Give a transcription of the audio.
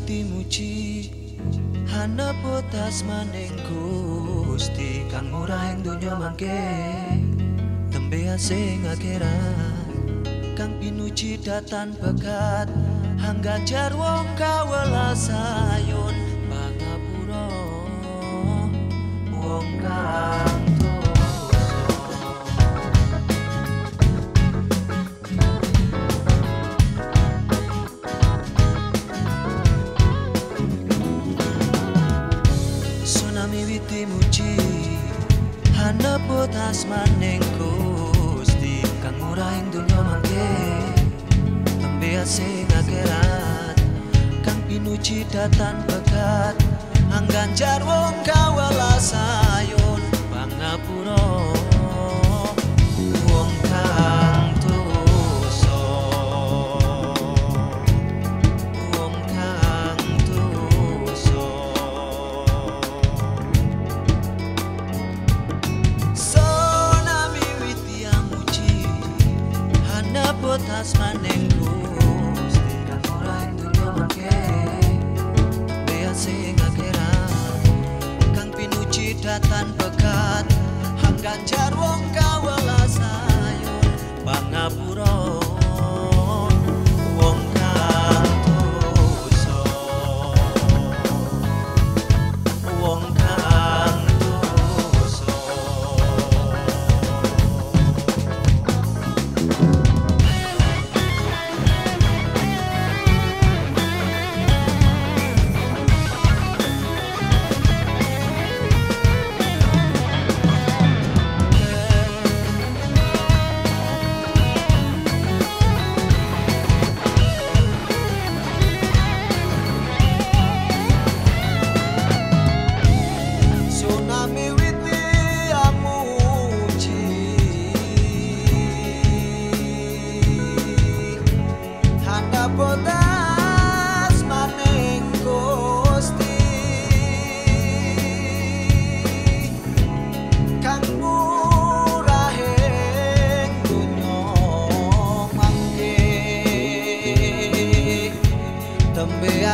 dipimuji Hana botas maning gusti Kang murah ing dunia mangke. Tembe asing akhirat Kang pinuji datan pekat Hangga jarwong kawelasan. Tsunami witi muji Haneput asmaning Gusti Kang murah ing donya mangke. Tembe sing akhirat Kang pinuji datan bekat Angganjar wong kawelasayun botas manengku